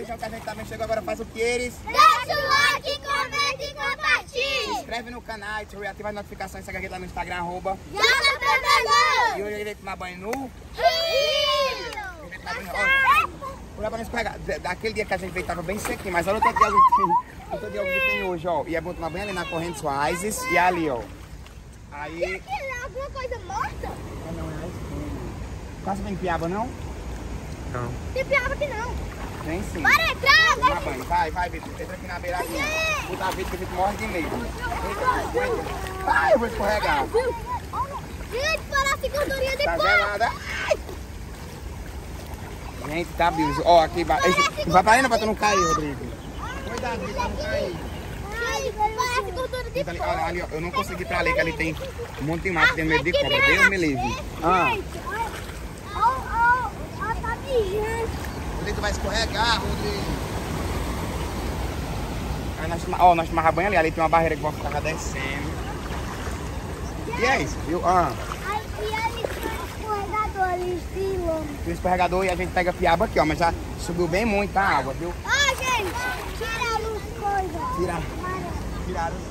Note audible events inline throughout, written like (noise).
vejam que a gente também chegou agora, faz o que eles. Deixa o like, comenta e compartilha. Se inscreve no canal e ativa as notificações, segue a gente lá no Instagram, arroba. E hoje a gente vai tomar banho no... Rio. Olha pra não escorregar. Da- Daquele dia que a gente veio tava bem sequinho, mas olha o tanto de água que tem. O tanto de água que tem hoje, ó. E é bom tomar banho ali na corrente Suazes e ali, ó. Aí... Aqui lá, alguma coisa morta? Não, é a espinha. Quase tem piaba, não? Não. Tem piaba aqui não. Tem sim. Bora entrar, vai. banho. Vai, vai, Vitor. Entra aqui na beiradinha. Puta a vida que gente morre de medo. Vai, eu vou escorregar. Gente, para a gordurinha Tá depois. gelada. Gente, tá, Bills. Ó, aqui vai. Vai pra ainda pra tu não cair, Rodrigo. Cuidado, pra não cair. De Ali, olha, ali, ó, eu não consegui ir pra ali, que ali tem um monte de mato, tem medo de cobra. Deus me livre. Ah, Gente, ó, ó, ó, ó, tá mijando. Rodrigo vai escorregar, Rodrigo. Aí nós, ó, nós tomava banho ali, ali tem uma barreira que vai ficar descendo. E é isso, viu? Ah, Aí, ali tem um escorregador ali, estilo. tem o escorregador e a gente pega piaba aqui, ó, mas já subiu bem muito a água, viu? Ó, gente, tiraram as coisas. Tira, tiraram.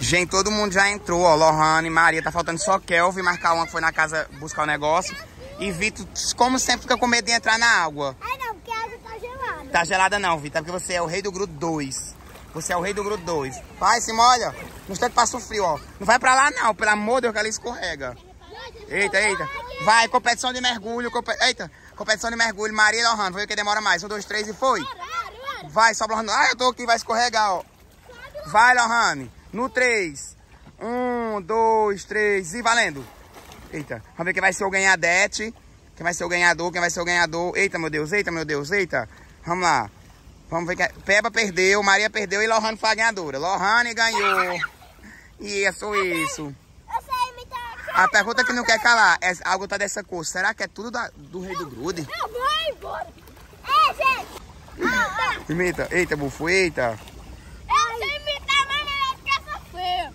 Gente, todo mundo já entrou, ó. Lohane, Maria, tá faltando só Kelvin, marcar uma que foi na casa buscar o negócio. E Vitor, como sempre, fica com medo de entrar na água. Ai, não, porque a água tá gelada. Tá gelada não, Vitor, porque você é o rei do grupo 2. Você é o rei do grupo 2. Vai, se molha. No instante passa o frio, ó. Não vai pra lá não, pelo amor de Deus, que ela escorrega. Eita, eita. Vai, competição de mergulho. Eita, competição de mergulho. Maria e Lohane, foi o que demora mais. Um, dois, três e foi. Vai, só Lohane. Ah, eu tô aqui, vai escorregar, ó. Vai, Lohane. No 3. Um, dois, três e valendo. Eita, vamos ver quem vai ser o ganhadete. Quem vai ser o ganhador, quem vai ser o ganhador. Eita, meu Deus, eita, meu Deus, eita. Vamos lá. Vamos ver quem... Peba perdeu, Maria perdeu e Lohane foi a ganhadora. Lohane ganhou. Isso, isso. Eu sei imitar. A pergunta que não quer calar é a água tá dessa cor. Será que é tudo da- do rei do grude? Eu vou embora. É, gente. Ah. Imita. Eita, bufo, eita. Eu sei imitar, mas não é essa feia.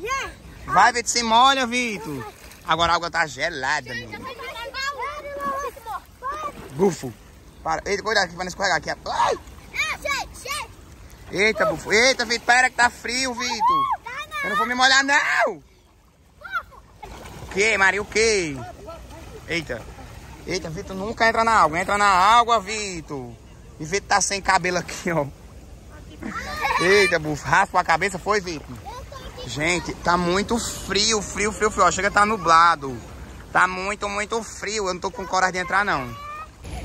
Yeah. Vai, Vitor, se molha, Vitor. Agora a água tá gelada, meu. Bufo. Para. Eita, cuidado aqui pra não escorregar aqui. Ai! Eita, bufo. Eita, Vitor, pera que tá frio, Vitor. Eu não vou me molhar, não. O que, Maria, o que? Eita. Eita, Vitor, nunca entra na água. Entra na água, Vitor. E Vitor tá sem cabelo aqui, ó. Eita, bufo. Raspa a cabeça, foi, Vitor? Gente, tá muito frio, frio, frio, frio. Ó, chega tá nublado. Tá muito, muito frio. Eu não tô com coragem de entrar, não.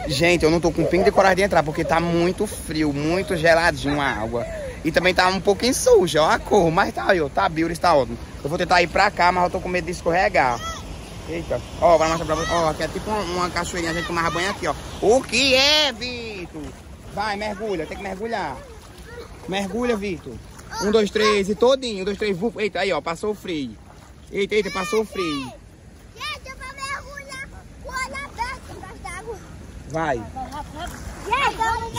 Gente, eu não tô com pingo de coragem de entrar, porque tá muito frio, muito geladinho a água. E também tá um pouquinho suja, ó a cor. Mas tá aí, ó. Tá beauty, tá ótimo. Eu vou tentar ir pra cá, mas eu tô com medo de escorregar. Eita. Ó, vai mostrar pra vocês. Ó, aqui é tipo uma, uma cachoeirinha, a gente tomava banho aqui, ó. O que é, Vitor? Vai, mergulha, tem que mergulhar. Mergulha, Vitor. Um, dois, três e todinho. Um, dois, três, vup. Eita, aí, ó, passou o frio. Eita, eita, passou o frio. Gente, eu vou mergulhar com o olho aberto embaixo d'água. Vai.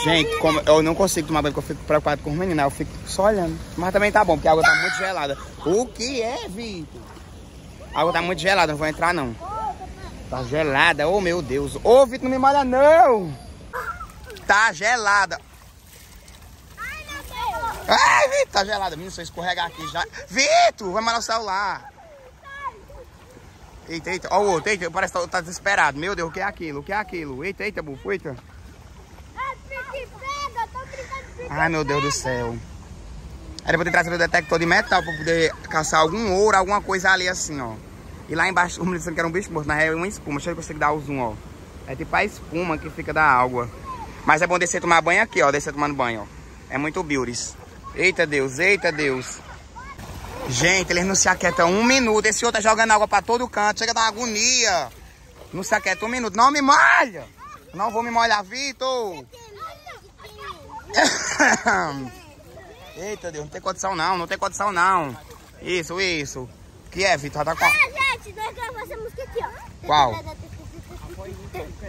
Gente, como eu não consigo tomar banho porque eu fico preocupado com os meninos, né? eu fico só olhando. Mas também tá bom, porque a água tá muito gelada. O que é, Vitor? A água tá muito gelada, não vou entrar não. Tá gelada, oh meu Deus. Ô, Vitor, não me molha não. Tá gelada. Ai, Vitor, tá gelada. Menino, se eu escorregar aqui já. Vitor, vai molhar o celular. Eita, eita. Ó o outro, eita, parece que tá, tá desesperado. Meu Deus, o que é aquilo? O que é aquilo? Eita, eita, bufo, eita. Ai, meu Deus do céu. Era pra ter trazido o detector de metal pra poder caçar algum ouro, alguma coisa ali assim, ó. E lá embaixo, o menino dizendo que era um bicho morto, na real é uma espuma. Deixa eu conseguir dar o zoom, ó. É tipo a espuma que fica da água. Mas é bom descer tomar banho aqui, ó. Descer tomando banho, ó. É muito beauties. Eita Deus, eita Deus. Gente, eles não se aquietam um minuto. Esse outro tá jogando água pra todo canto. Chega a dar uma agonia. Não se aquieta um minuto. Não me molha. Não vou me molhar, Vitor. (laughs) Eita Deus, não tem condição não, não tem condição não. Isso, isso. Que é, Vitor? Tá com... Ah, gente, nós gravamos essa música aqui, ó. Qual?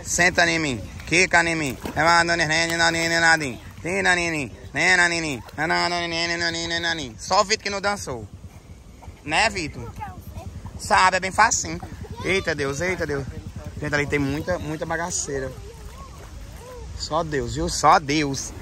Senta em mim, quica em mim. Só o Vitor que não dançou. Né, Vitor? Sabe, é bem facinho. Eita Deus, eita Deus. Gente, ali tem muita, muita bagaceira. Só Deus, viu? Só Deus.